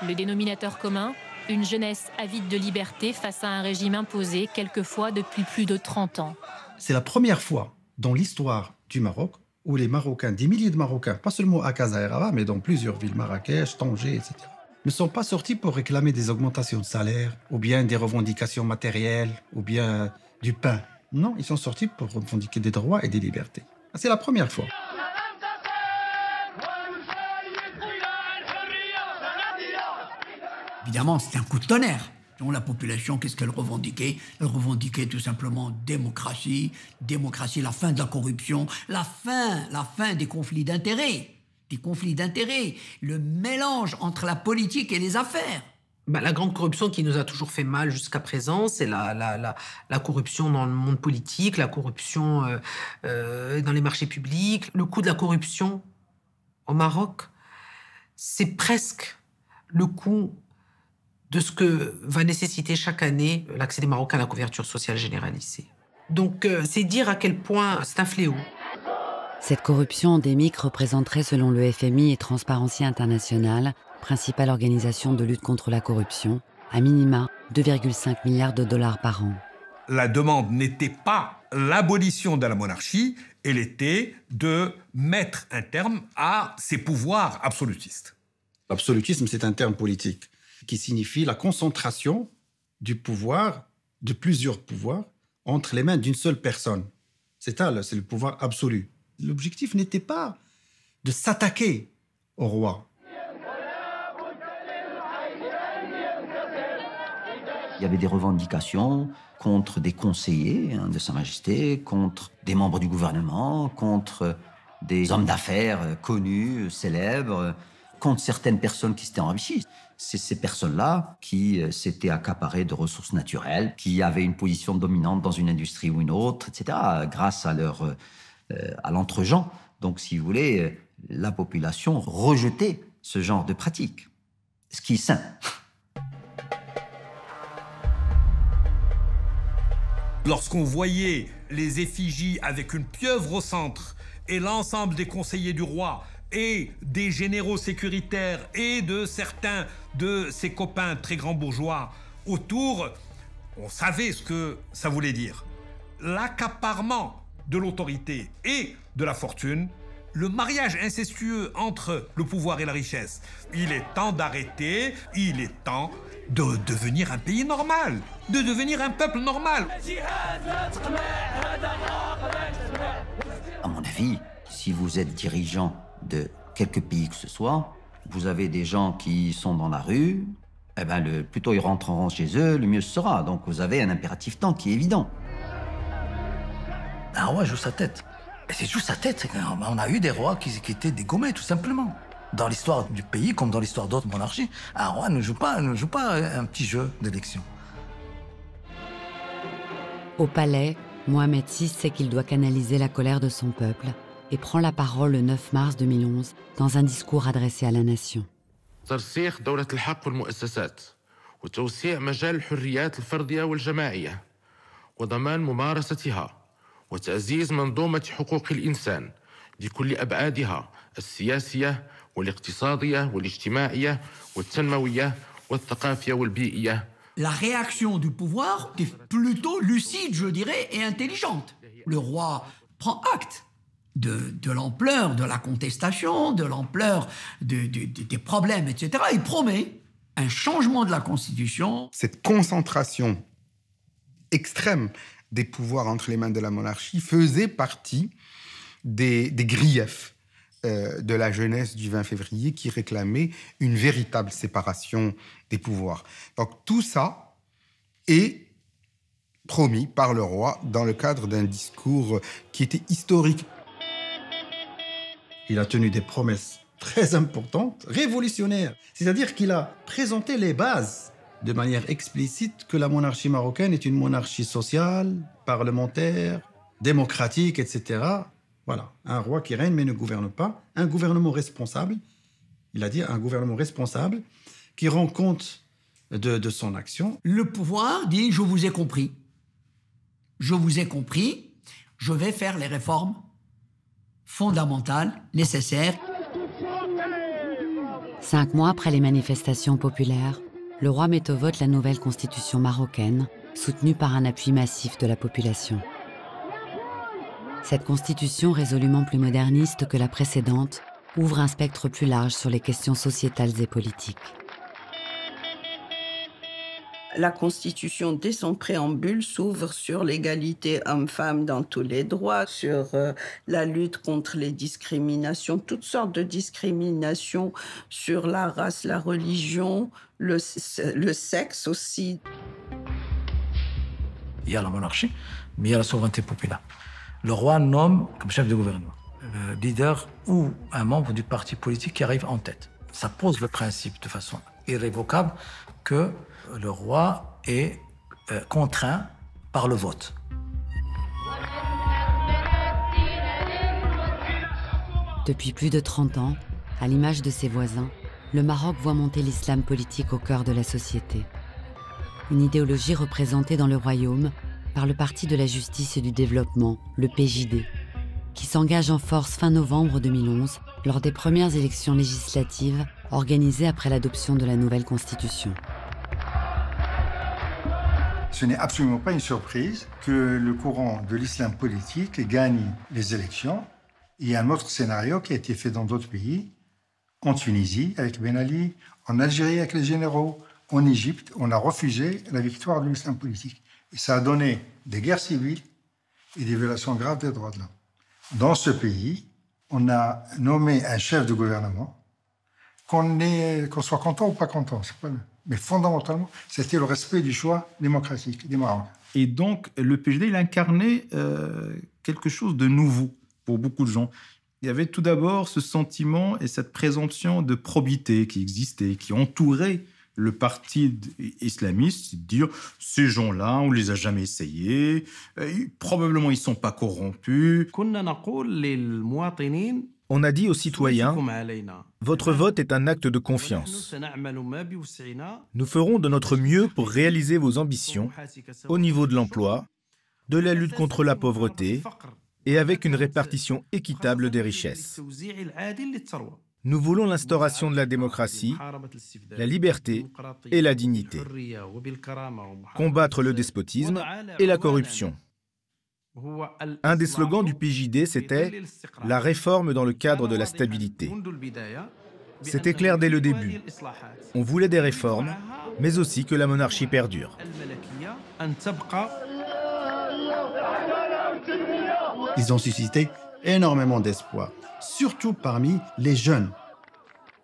Le dénominateur commun une jeunesse avide de liberté face à un régime imposé, quelquefois depuis plus de 30 ans. C'est la première fois dans l'histoire du Maroc où les Marocains, des milliers de Marocains, pas seulement à Casa et Rabat, mais dans plusieurs villes, Marrakech, Tanger, etc., ne sont pas sortis pour réclamer des augmentations de salaire, ou bien des revendications matérielles, ou bien du pain. Non, ils sont sortis pour revendiquer des droits et des libertés. C'est la première fois. Évidemment, c'est un coup de tonnerre. Donc la population, qu'est-ce qu'elle revendiquait? Elle revendiquait tout simplement démocratie, démocratie, la fin de la corruption, la fin, la fin des conflits d'intérêts, des conflits d'intérêts, le mélange entre la politique et les affaires. Bah, la grande corruption qui nous a toujours fait mal jusqu'à présent, c'est la, corruption dans le monde politique, la corruption euh, euh, dans les marchés publics. Le coût de la corruption au Maroc, c'est presque le coût de ce que va nécessiter chaque année l'accès des Marocains à la couverture sociale généralisée. Donc euh, c'est dire à quel point c'est un fléau. Cette corruption endémique représenterait, selon le FMI et Transparency International, principale organisation de lutte contre la corruption, à minima 2,5 milliards de dollars par an. La demande n'était pas l'abolition de la monarchie, elle était de mettre un terme à ces pouvoirs absolutistes. L'absolutisme, c'est un terme politique qui signifie la concentration du pouvoir, de plusieurs pouvoirs, entre les mains d'une seule personne. C'est ça, c'est le pouvoir absolu. L'objectif n'était pas de s'attaquer au roi. Il y avait des revendications contre des conseillers hein, de Sa Majesté, contre des membres du gouvernement, contre des hommes d'affaires connus, célèbres, contre certaines personnes qui s'étaient enrichies. C'est ces personnes-là qui euh, s'étaient accaparées de ressources naturelles, qui avaient une position dominante dans une industrie ou une autre, etc., grâce à leur euh, à l'entre-gens. Donc, si vous voulez, euh, la population rejetait ce genre de pratique, ce qui est sain. Lorsqu'on voyait les effigies avec une pieuvre au centre et l'ensemble des conseillers du roi et des généraux sécuritaires et de certains de ses copains très grands bourgeois autour, on savait ce que ça voulait dire. L'accaparement de l'autorité et de la fortune, le mariage incestueux entre le pouvoir et la richesse. Il est temps d'arrêter, il est temps de devenir un pays normal, de devenir un peuple normal. À mon avis, si vous êtes dirigeant de quelque pays que ce soit, vous avez des gens qui sont dans la rue, eh ben le, plutôt ils rentreront chez eux, le mieux ce sera. Donc vous avez un impératif temps qui est évident. Un roi joue sa tête. Et c'est joue sa tête. On a eu des rois qui, qui étaient dégommés, tout simplement Dans l'histoire du pays, comme dans l'histoire d'autres monarchies, un roi ne joue pas, ne joue pas un petit jeu d'élection. Au palais, Mohamed VI sait qu'il doit canaliser la colère de son peuple et prend la parole le 9 mars 2011 dans un discours adressé à la nation. ترسيخ دولة الحق والمؤسسات وتوسيع مجال الحريات الفردية والجماعية وضمان ممارستها وتعزيز منظومة حقوق الإنسان بكل أبعادها السياسية والاقتصادية والاجتماعية والتنموية والثقافية والبيئية La réaction du pouvoir est plutôt lucide, je dirais, et intelligente. Le roi prend acte de, de l'ampleur de la contestation, de l'ampleur de, de, des problèmes, etc. Il promet un changement de la Constitution. Cette concentration extrême des pouvoirs entre les mains de la monarchie faisait partie des, des griefs euh, de la jeunesse du 20 février qui réclamait une véritable séparation des pouvoirs. Donc tout ça est promis par le roi dans le cadre d'un discours qui était historique. Il a tenu des promesses très importantes, révolutionnaires. C'est-à-dire qu'il a présenté les bases de manière explicite que la monarchie marocaine est une monarchie sociale, parlementaire, démocratique, etc. Voilà, un roi qui règne mais ne gouverne pas, un gouvernement responsable. Il a dit un gouvernement responsable qui rend compte de, de son action. Le pouvoir dit je vous ai compris. Je vous ai compris. Je vais faire les réformes fondamentales, nécessaires. Cinq mois après les manifestations populaires, le roi met au vote la nouvelle constitution marocaine, soutenue par un appui massif de la population. Cette constitution résolument plus moderniste que la précédente ouvre un spectre plus large sur les questions sociétales et politiques. La Constitution, dès son préambule, s'ouvre sur l'égalité homme-femme dans tous les droits, sur euh, la lutte contre les discriminations, toutes sortes de discriminations sur la race, la religion, le, le sexe aussi. Il y a la monarchie, mais il y a la souveraineté populaire. Le roi nomme comme chef de gouvernement le leader ou un membre du parti politique qui arrive en tête. Ça pose le principe de façon irrévocable que le roi est euh, contraint par le vote. Depuis plus de 30 ans, à l'image de ses voisins, le Maroc voit monter l'islam politique au cœur de la société. Une idéologie représentée dans le royaume par le Parti de la justice et du développement, le PJD, qui s'engage en force fin novembre 2011 lors des premières élections législatives organisées après l'adoption de la nouvelle constitution. Ce n'est absolument pas une surprise que le courant de l'islam politique gagne les élections. Il y a un autre scénario qui a été fait dans d'autres pays, en Tunisie avec Ben Ali, en Algérie avec les généraux, en Égypte, on a refusé la victoire de l'islam politique. Et ça a donné des guerres civiles et des violations graves des droits de l'homme. Dans ce pays, on a nommé un chef de gouvernement, qu'on soit content ou pas content, pas mais fondamentalement, c'était le respect du choix démocratique des. Et donc, le PGD, il incarnait euh, quelque chose de nouveau pour beaucoup de gens. Il y avait tout d'abord ce sentiment et cette présomption de probité qui existait, qui entourait le parti islamiste, de dire ces gens-là, on les a jamais essayés, euh, probablement ils sont pas corrompus. On a dit aux citoyens, votre vote est un acte de confiance. Nous ferons de notre mieux pour réaliser vos ambitions au niveau de l'emploi, de la lutte contre la pauvreté et avec une répartition équitable des richesses. Nous voulons l'instauration de la démocratie, la liberté et la dignité. Combattre le despotisme et la corruption. Un des slogans du PJD, c'était la réforme dans le cadre de la stabilité. C'était clair dès le début. On voulait des réformes, mais aussi que la monarchie perdure. Ils ont suscité énormément d'espoir surtout parmi les jeunes.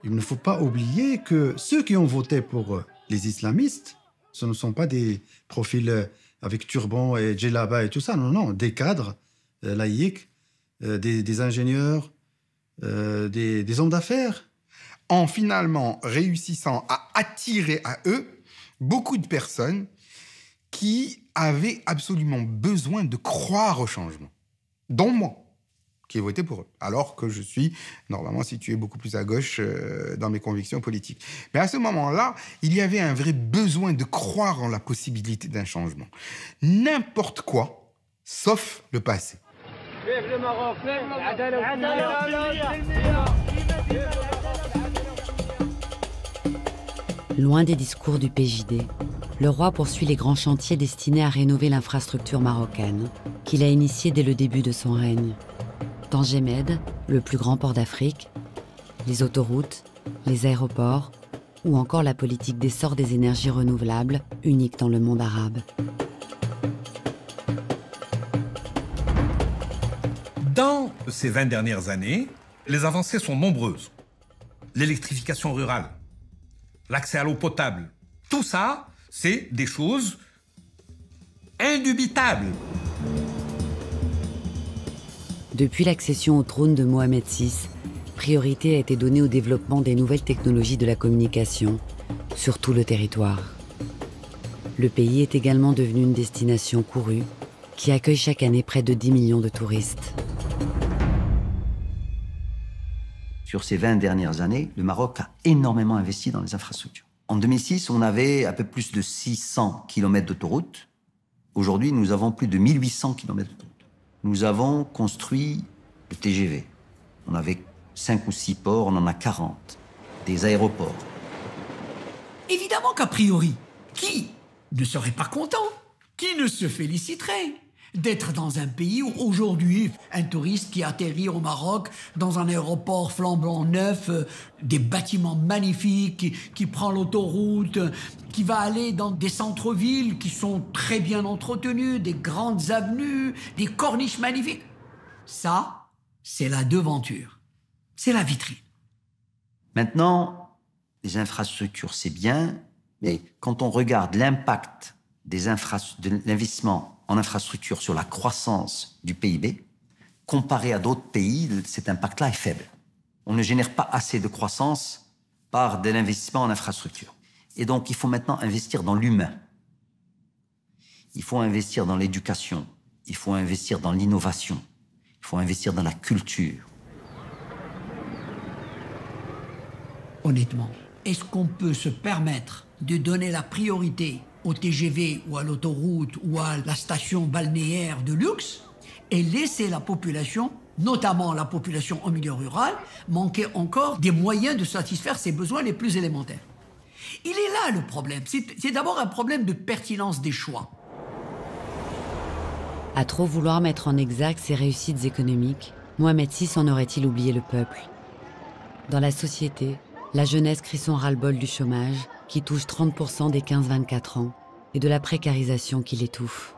Il ne faut pas oublier que ceux qui ont voté pour les islamistes, ce ne sont pas des profils euh, avec turban et djellaba et tout ça, non, non, des cadres euh, laïcs, euh, des, ingénieurs, des, des hommes d'affaires. En finalement réussissant à attirer à eux beaucoup de personnes qui avaient absolument besoin de croire au changement, dont moi qui ai voté pour eux, alors que je suis normalement situé beaucoup plus à gauche euh, dans mes convictions politiques. Mais à ce moment-là, il y avait un vrai besoin de croire en la possibilité d'un changement. N'importe quoi, sauf le passé. Loin des discours du PJD, le roi poursuit les grands chantiers destinés à rénover l'infrastructure marocaine, qu'il a initié dès le début de son règne. Gémède, le plus grand port d'Afrique, les autoroutes, les aéroports ou encore la politique d'essor des énergies renouvelables, unique dans le monde arabe. Dans ces 20 dernières années, les avancées sont nombreuses. L'électrification rurale, l'accès à l'eau potable, tout ça, c'est des choses indubitables. Depuis l'accession au trône de Mohamed VI, priorité a été donnée au développement des nouvelles technologies de la communication sur tout le territoire. Le pays est également devenu une destination courue qui accueille chaque année près de 10 millions de touristes. Sur ces 20 dernières années, le Maroc a énormément investi dans les infrastructures. En 2006, on avait un peu plus de 600 km d'autoroutes. Aujourd'hui, nous avons plus de 1800 km d'autoroutes nous avons construit le TGV. On avait 5 ou 6 ports, on en a 40. Des aéroports. Évidemment qu'a priori, qui ne serait pas content? Qui ne se féliciterait? D'être dans un pays où aujourd'hui, un touriste qui atterrit au Maroc dans un aéroport flambant neuf, euh, des bâtiments magnifiques, qui, prend l'autoroute, qui va aller dans des centres-villes qui sont très bien entretenus, des grandes avenues, des corniches magnifiques. Ça, c'est la devanture. C'est la vitrine. Maintenant, les infrastructures, c'est bien, mais quand on regarde l'impact des de l'investissement en infrastructure sur la croissance du PIB, comparé à d'autres pays, cet impact-là est faible. On ne génère pas assez de croissance par de l'investissement en infrastructure. Et donc, il faut maintenant investir dans l'humain. Il faut investir dans l'éducation. Il faut investir dans l'innovation. Il faut investir dans la culture. Honnêtement, est-ce qu'on peut se permettre de donner la priorité au TGV ou à l'autoroute ou à la station balnéaire de luxe et laisser la population, notamment la population en milieu rural, manquer encore des moyens de satisfaire ses besoins les plus élémentaires Il est là le problème. C'est d'abord un problème de pertinence des choix. À trop vouloir mettre en exergue ses réussites économiques, Mohamed VI en aurait-il oublié le peuple? Dans la société, la jeunesse crie son ras-le-bol du chômage, qui touche 30% des 15-24 ans, et de la précarisation qui l'étouffe.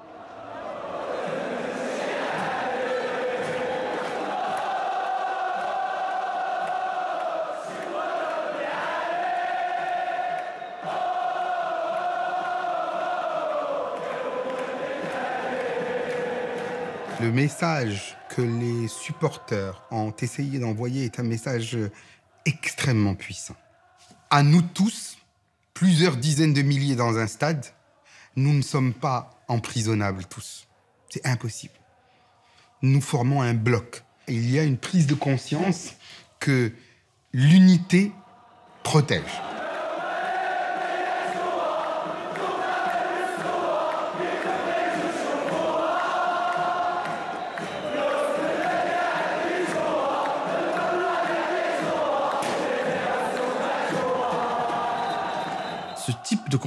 Le message que les supporters ont essayé d'envoyer est un message extrêmement puissant. À nous tous, plusieurs dizaines de milliers dans un stade, nous ne sommes pas emprisonnables tous. C'est impossible. Nous formons un bloc. Il y a une prise de conscience que l'unité protège.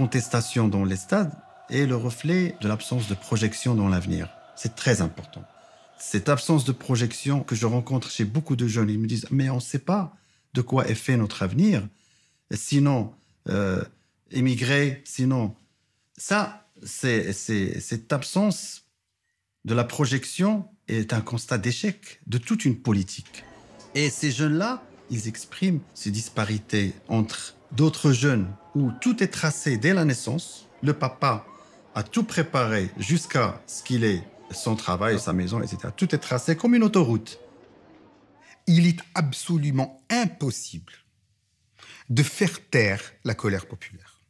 Contestation dans les stades est le reflet de l'absence de projection dans l'avenir. C'est très important. Cette absence de projection que je rencontre chez beaucoup de jeunes, ils me disent mais on ne sait pas de quoi est fait notre avenir. Sinon, euh, émigrer, sinon. Ça, c'est cette absence de la projection est un constat d'échec de toute une politique. Et ces jeunes-là, ils expriment ces disparités entre d'autres jeunes où tout est tracé dès la naissance. Le papa a tout préparé jusqu'à ce qu'il ait son travail, sa maison, etc. Tout est tracé comme une autoroute. Il est absolument impossible de faire taire la colère populaire.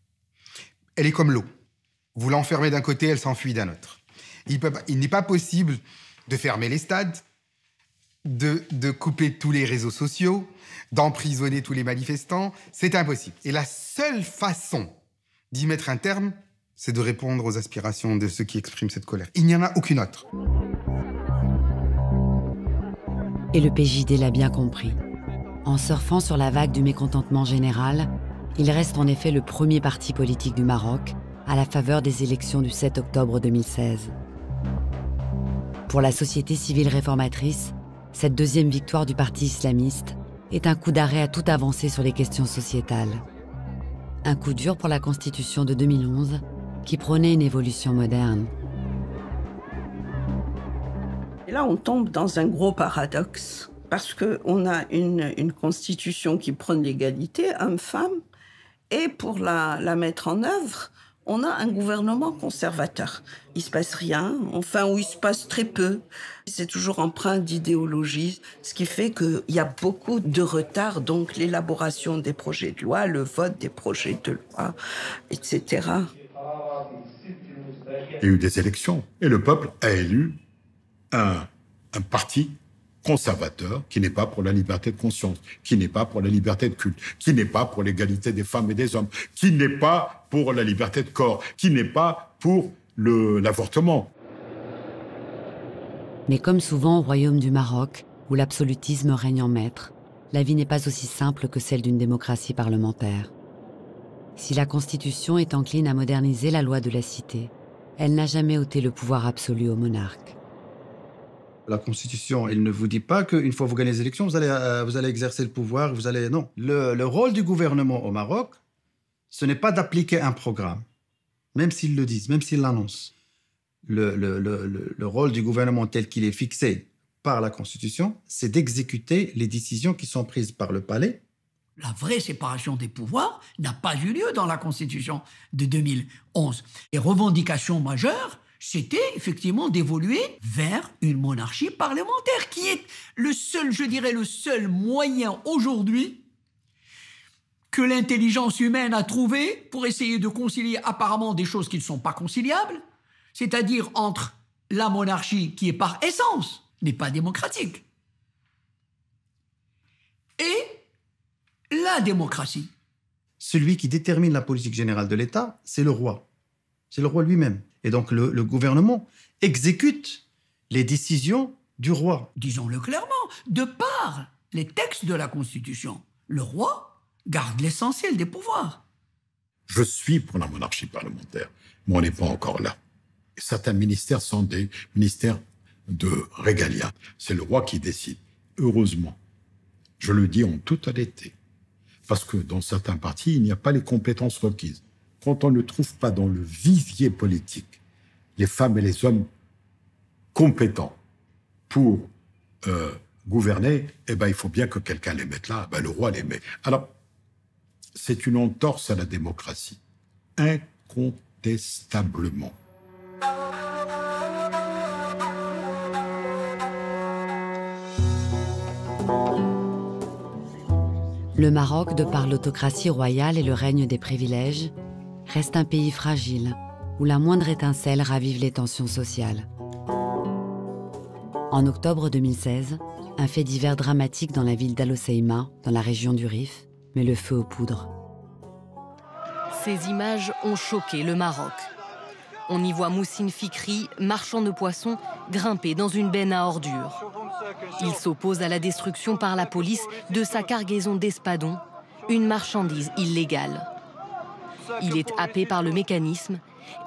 Elle est comme l'eau. Vous l'enfermez d'un côté, elle s'enfuit d'un autre. Il, il n'est pas possible de fermer les stades, de, couper tous les réseaux sociaux, d'emprisonner tous les manifestants. C'est impossible. Et la seule façon d'y mettre un terme, c'est de répondre aux aspirations de ceux qui expriment cette colère. Il n'y en a aucune autre. Et le PJD l'a bien compris. En surfant sur la vague du mécontentement général, il reste en effet le premier parti politique du Maroc à la faveur des élections du 7 octobre 2016. Pour la société civile réformatrice, cette deuxième victoire du parti islamiste est un coup d'arrêt à toute avancée sur les questions sociétales. Un coup dur pour la Constitution de 2011 qui prônait une évolution moderne. Et là, on tombe dans un gros paradoxe parce qu'on a une, constitution qui prône l'égalité homme-femme et pour la mettre en œuvre, on a un gouvernement conservateur. Il se passe rien, enfin, où il se passe très peu. C'est toujours empreint d'idéologie, ce qui fait qu'il y a beaucoup de retard, donc l'élaboration des projets de loi, le vote des projets de loi, etc. Il y a eu des élections et le peuple a élu un, un parti conservateur, qui n'est pas pour la liberté de conscience, qui n'est pas pour la liberté de culte, qui n'est pas pour l'égalité des femmes et des hommes, qui n'est pas pour la liberté de corps, qui n'est pas pour l'avortement. Mais comme souvent au royaume du Maroc, où l'absolutisme règne en maître, la vie n'est pas aussi simple que celle d'une démocratie parlementaire. Si la Constitution est encline à moderniser la loi de la cité, elle n'a jamais ôté le pouvoir absolu au monarque. La Constitution, elle ne vous dit pas qu'une fois vous gagnez les élections, vous allez, euh, vous allez exercer le pouvoir, vous allez... Non. Le, le rôle du gouvernement au Maroc, ce n'est pas d'appliquer un programme, même s'ils le disent, même s'ils l'annoncent. Le, le, le, rôle du gouvernement tel qu'il est fixé par la Constitution, c'est d'exécuter les décisions qui sont prises par le palais. La vraie séparation des pouvoirs n'a pas eu lieu dans la Constitution de 2011. Les revendications majeures, c'était effectivement d'évoluer vers une monarchie parlementaire, qui est le seul, je dirais, le seul moyen aujourd'hui que l'intelligence humaine a trouvées pour essayer de concilier apparemment des choses qui ne sont pas conciliables, c'est-à-dire entre la monarchie qui est par essence n'est pas démocratique et la démocratie. Celui qui détermine la politique générale de l'État, c'est le roi. C'est le roi lui-même. Et donc le, le gouvernement exécute les décisions du roi. Disons-le clairement, de par les textes de la Constitution, le roi garde l'essentiel des pouvoirs. Je suis pour la monarchie parlementaire, mais on n'est pas encore là. Certains ministères sont des ministères de régalia. C'est le roi qui décide. Heureusement, je le dis en toute honnêteté, parce que dans certains partis, il n'y a pas les compétences requises. Quand on ne trouve pas dans le vivier politique les femmes et les hommes compétents pour euh, gouverner, eh ben, il faut bien que quelqu'un les mette là. Ben, le roi les met. Alors, c'est une entorse à la démocratie, incontestablement. Le Maroc, de par l'autocratie royale et le règne des privilèges, reste un pays fragile où la moindre étincelle ravive les tensions sociales. En octobre 2016, un fait divers dramatique dans la ville d'Al dans la région du Rif, met le feu aux poudres. Ces images ont choqué le Maroc. On y voit Moussine Fikri, marchand de poissons, grimper dans une benne à ordures. Il s'oppose à la destruction par la police de sa cargaison d'espadons, une marchandise illégale. Il est happé par le mécanisme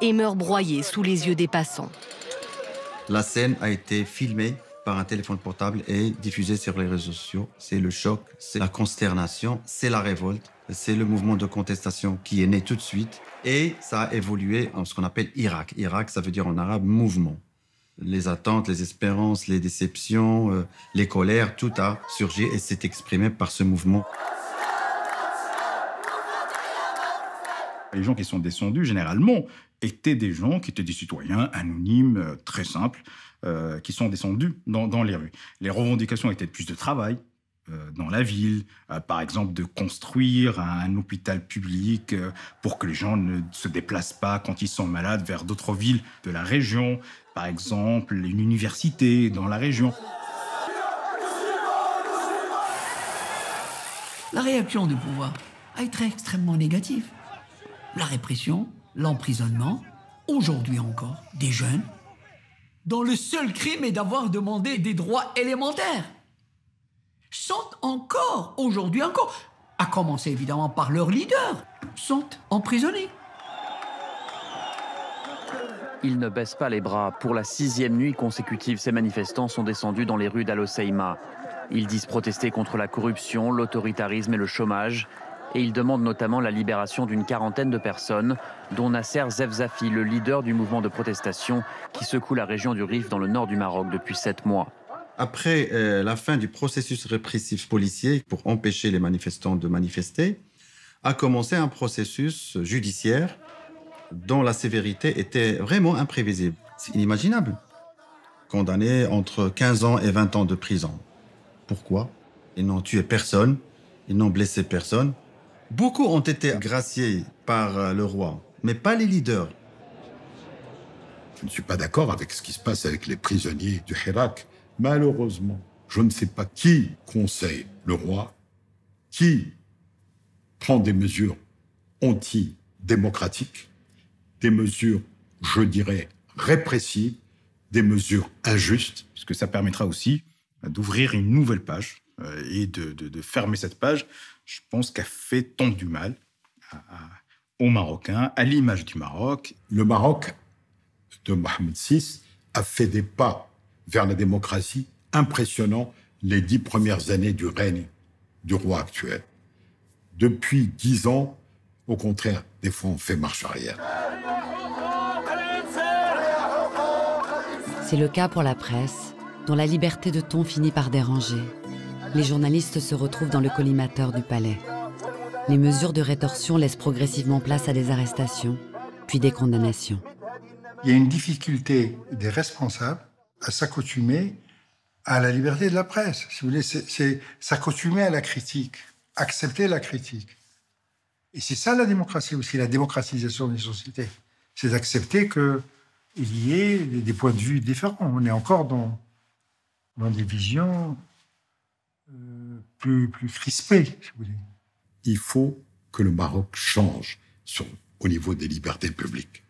et meurt broyé sous les yeux des passants. La scène a été filmée par un téléphone portable et diffusée sur les réseaux sociaux. C'est le choc, c'est la consternation, c'est la révolte, c'est le mouvement de contestation qui est né tout de suite et ça a évolué en ce qu'on appelle Irak. Irak, ça veut dire en arabe mouvement. Les attentes, les espérances, les déceptions, euh, les colères, tout a surgi et s'est exprimé par ce mouvement. Les gens qui sont descendus, généralement, étaient des gens qui étaient des citoyens anonymes, euh, très simples, euh, qui sont descendus dans, les rues. Les revendications étaient de plus de travail euh, dans la ville, par exemple de construire un, hôpital public pour que les gens ne se déplacent pas quand ils sont malades vers d'autres villes de la région, par exemple une université dans la région. La réaction du pouvoir a été extrêmement négative la répression, l'emprisonnement, aujourd'hui encore, des jeunes, dont le seul crime est d'avoir demandé des droits élémentaires, sont encore, aujourd'hui encore, à commencer évidemment par leurs leaders, sont emprisonnés. Ils ne baissent pas les bras. Pour la sixième nuit consécutive, ces manifestants sont descendus dans les rues d'Al Ils disent protester contre la corruption, l'autoritarisme et le chômage et il demande notamment la libération d'une quarantaine de personnes, dont Nasser Zefzafi, le leader du mouvement de protestation qui secoue la région du Rif dans le nord du Maroc depuis sept mois. Après euh, la fin du processus répressif policier pour empêcher les manifestants de manifester, a commencé un processus judiciaire dont la sévérité était vraiment imprévisible. C'est inimaginable. Condamné entre 15 ans et 20 ans de prison. Pourquoi? Ils n'ont tué personne, ils n'ont blessé personne, Beaucoup ont été graciés par euh, le roi, mais pas les leaders. Je ne suis pas d'accord avec ce qui se passe avec les prisonniers du Hirak. Malheureusement, je ne sais pas qui conseille le roi, qui prend des mesures anti-démocratiques, des mesures, je dirais, répressives, des mesures injustes. Parce que ça permettra aussi d'ouvrir une nouvelle page euh, et de fermer cette page je pense qu'a fait tant du mal aux Marocains, à l'image du Maroc. Le Maroc de Mohamed VI a fait des pas vers la démocratie impressionnants les dix premières années du règne du roi actuel. Depuis dix ans, au contraire, des fois on fait marche arrière. C'est le cas pour la presse, dont la liberté de ton finit par déranger les journalistes se retrouvent dans le collimateur du palais. Les mesures de rétorsion laissent progressivement place à des arrestations, puis des condamnations. Il y a une difficulté des responsables à s'accoutumer à la liberté de la presse. Si c'est s'accoutumer à la critique, accepter la critique. Et c'est ça la démocratie aussi, la démocratisation des sociétés. C'est d'accepter qu'il y ait des points de vue différents. On est encore dans, dans des visions plus, plus crispées, si vous voulez. Il faut que le Maroc change sur, au niveau des libertés publiques.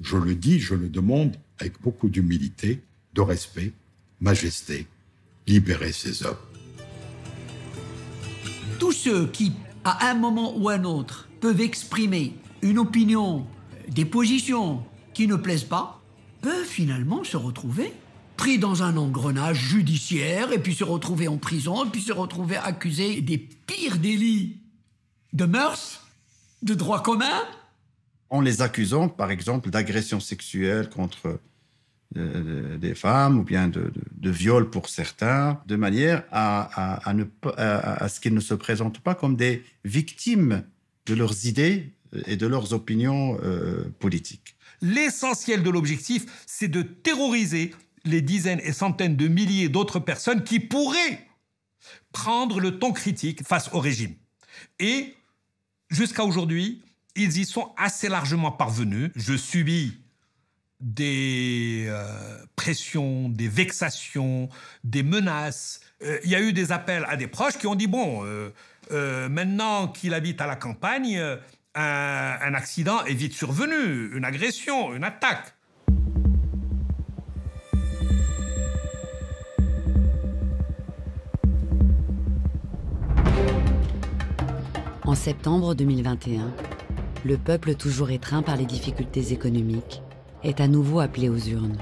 Je le dis, je le demande avec beaucoup d'humilité, de respect, majesté, libérer ces hommes. Tous ceux qui, à un moment ou un autre, peuvent exprimer une opinion, des positions qui ne plaisent pas, peuvent finalement se retrouver pris dans un engrenage judiciaire et puis se retrouver en prison et puis se retrouver accusés des pires délits de mœurs, de droit commun. En les accusant, par exemple, d'agression sexuelle contre euh, des femmes ou bien de, de, viol pour certains, de manière à, à, ne, à, à ce qu'ils ne se présentent pas comme des victimes de leurs idées et de leurs opinions euh, politiques. L'essentiel de l'objectif, c'est de terroriser les dizaines et centaines de milliers d'autres personnes qui pourraient prendre le ton critique face au régime. Et jusqu'à aujourd'hui, ils y sont assez largement parvenus. Je subis des euh, pressions, des vexations, des menaces. Euh, il y a eu des appels à des proches qui ont dit, bon, euh, maintenant qu'il habite à la campagne, un, un accident est vite survenu, une agression, une attaque. En septembre 2021, le peuple toujours étreint par les difficultés économiques est à nouveau appelé aux urnes.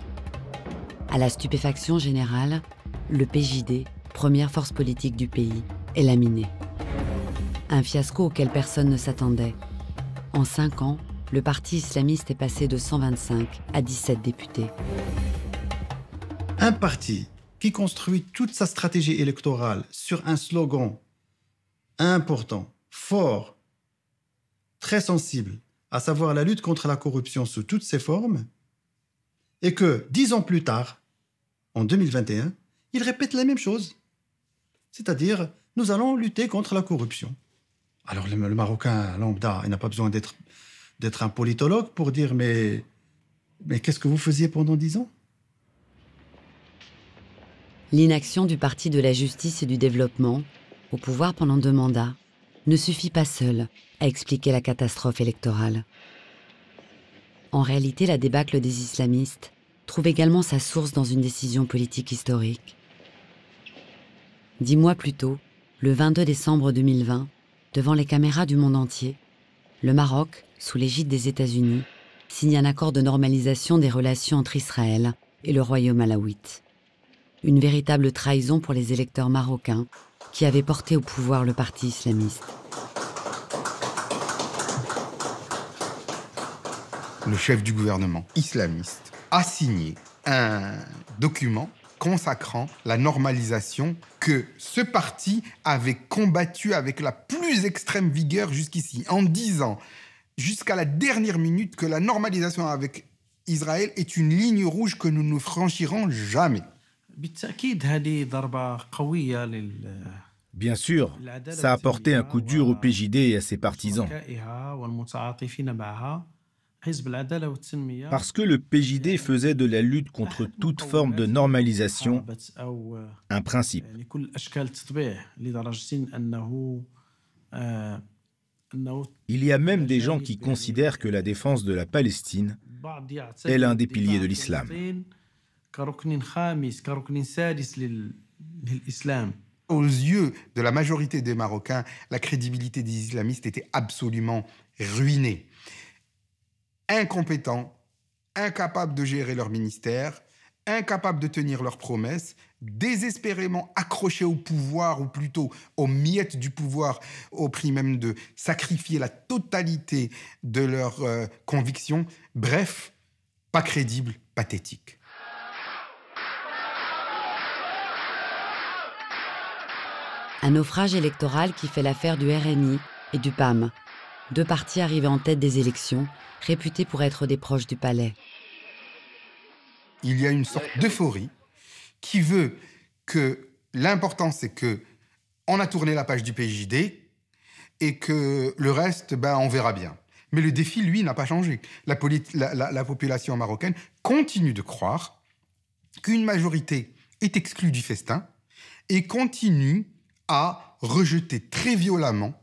À la stupéfaction générale, le PJD, première force politique du pays, est laminé. Un fiasco auquel personne ne s'attendait. En cinq ans, le parti islamiste est passé de 125 à 17 députés. Un parti qui construit toute sa stratégie électorale sur un slogan important fort, très sensible, à savoir la lutte contre la corruption sous toutes ses formes, et que dix ans plus tard, en 2021, il répète la même chose. C'est-à-dire, nous allons lutter contre la corruption. Alors le, Marocain lambda, il n'a pas besoin d'être, d'être un politologue pour dire mais, mais qu'est-ce que vous faisiez pendant dix ans? L'inaction du Parti de la justice et du développement, au pouvoir pendant deux mandats, ne suffit pas seul à expliquer la catastrophe électorale. En réalité, la débâcle des islamistes trouve également sa source dans une décision politique historique. Dix mois plus tôt, le 22 décembre 2020, devant les caméras du monde entier, le Maroc, sous l'égide des États-Unis, signe un accord de normalisation des relations entre Israël et le royaume alawite. Une véritable trahison pour les électeurs marocains qui avaient porté au pouvoir le parti islamiste. Le chef du gouvernement islamiste a signé un document consacrant la normalisation que ce parti avait combattu avec la plus extrême vigueur jusqu'ici, en disant jusqu'à la dernière minute que la normalisation avec Israël est une ligne rouge que nous ne franchirons jamais. Bien sûr, ça a porté un coup dur au PJD et à ses partisans. Parce que le PJD faisait de la lutte contre toute forme de normalisation un principe. Il y a même des gens qui considèrent que la défense de la Palestine est l'un des piliers de l'islam. Aux yeux de la majorité des Marocains, la crédibilité des islamistes était absolument ruinée. Incompétents, incapables de gérer leur ministère, incapables de tenir leurs promesses, désespérément accrochés au pouvoir, ou plutôt aux miettes du pouvoir, au prix même de sacrifier la totalité de leurs euh, convictions. Bref, pas crédible, pathétique. Un naufrage électoral qui fait l'affaire du RNI et du PAM, deux partis arrivés en tête des élections, réputés pour être des proches du palais. Il y a une sorte d'euphorie qui veut que l'important c'est que on a tourné la page du PJD et que le reste, ben, on verra bien. Mais le défi, lui, n'a pas changé. La, la, population marocaine continue de croire qu'une majorité est exclue du festin et continue à rejeter très violemment